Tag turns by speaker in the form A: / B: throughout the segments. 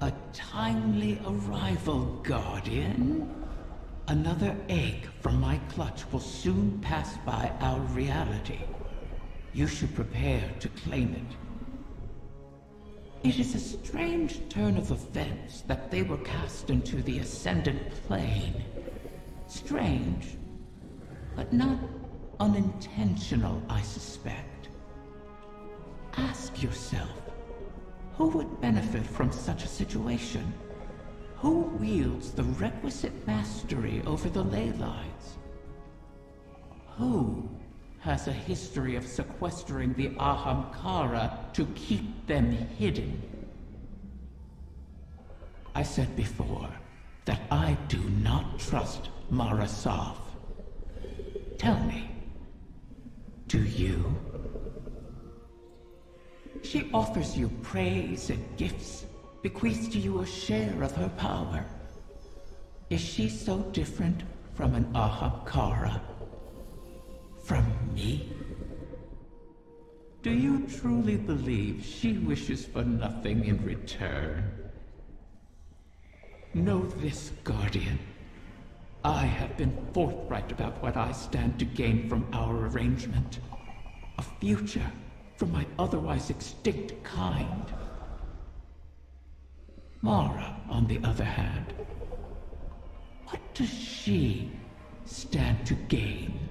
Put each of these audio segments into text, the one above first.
A: A timely arrival, Guardian. Another egg from my clutch will soon pass by our reality. You should prepare to claim it. It is a strange turn of events that they were cast into the Ascendant Plane. Strange, but not unintentional, I suspect. Ask yourself, who would benefit from such a situation? Who wields the requisite mastery over the ley lines? Who has a history of sequestering the Ahamkara to keep them hidden? I said before that I do not trust Mara Sov. Tell me, do you? She offers you praise and gifts, bequeaths to you a share of her power. Is she so different from an Ahamkara? From me? Do you truly believe she wishes for nothing in return? Know this, Guardian. I have been forthright about what I stand to gain from our arrangement. A future for my otherwise extinct kind. Mara, on the other hand, what does she stand to gain?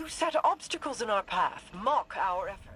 B: You set obstacles in our path, mock our efforts.